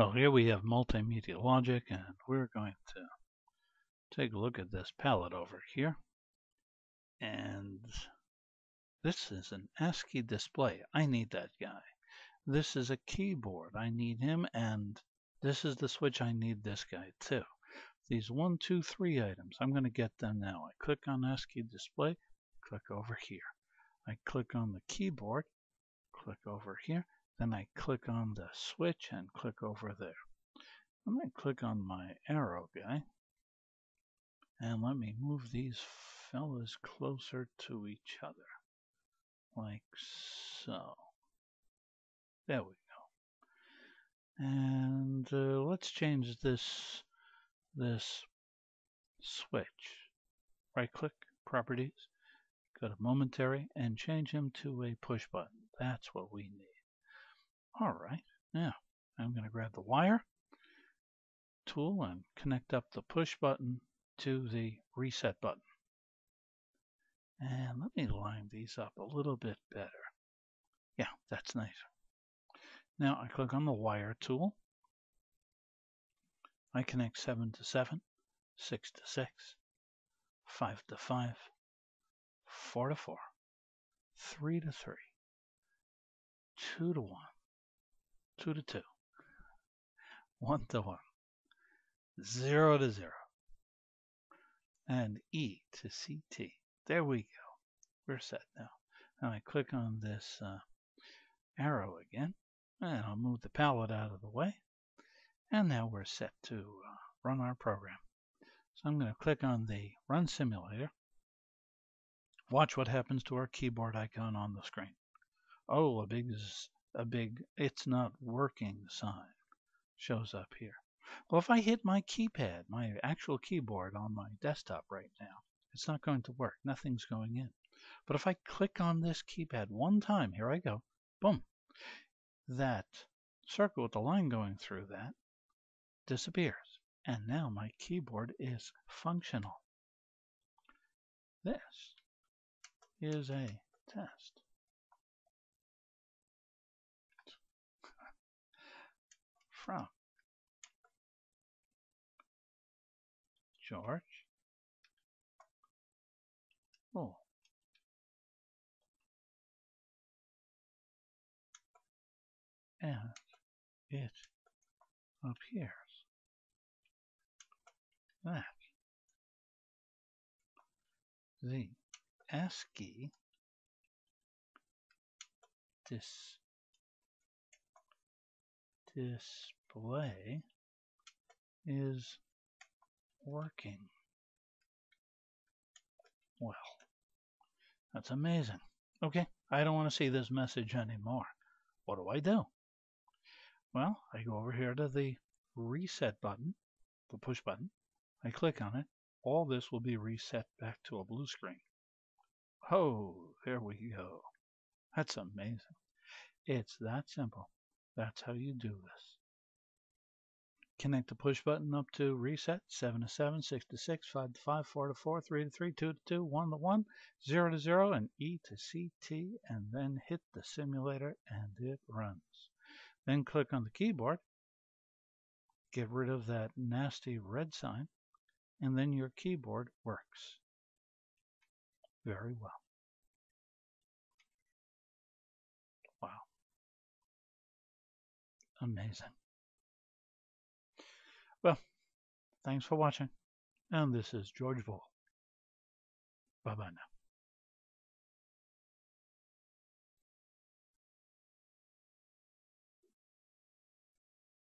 Well, here we have multimedia logic, and we're going to take a look at this palette over here. And this is an ASCII display. I need that guy. This is a keyboard. I need him. And this is the switch. I need this guy too. These one, two, three items, I'm going to get them now. I click on ASCII display, click over here. I click on the keyboard, click over here. Then I click on the switch and click over there. I'm going to click on my arrow guy. And let me move these fellas closer to each other. Like so. There we go. And uh, let's change this this switch. Right click, properties, go to momentary and change him to a push button. That's what we need. All right, now I'm going to grab the wire tool and connect up the push button to the reset button. And let me line these up a little bit better. Yeah, that's nice. Now I click on the wire tool. I connect 7 to 7, 6 to 6, 5 to 5, 4 to 4, 3 to 3, 2 to 1, 2 to 2, 1 to 1, 0 to 0, and E to CT. There we go. We're set now. Now I click on this uh, arrow again, and I'll move the palette out of the way. And now we're set to uh, run our program. So I'm going to click on the Run Simulator. Watch what happens to our keyboard icon on the screen. Oh, a big a big it's not working sign shows up here. Well, if I hit my keypad, my actual keyboard on my desktop right now, it's not going to work. Nothing's going in. But if I click on this keypad one time, here I go, boom, that circle with the line going through that disappears. And now my keyboard is functional. This is a test. From George Oh. And it appears that the ASCII dis display is working. Well, that's amazing. Okay, I don't want to see this message anymore. What do I do? Well, I go over here to the reset button, the push button. I click on it. All this will be reset back to a blue screen. Oh, there we go. That's amazing. It's that simple. That's how you do this. Connect the push button up to reset 7 to 7, 6 to 6, 5 to 5, 4 to 4, 3 to 3, 2 to 2, 1 to 1, 0 to 0, and E to CT, and then hit the simulator and it runs. Then click on the keyboard, get rid of that nasty red sign, and then your keyboard works. Very well. Amazing. Well, thanks for watching. And this is George Boole. Bye bye now.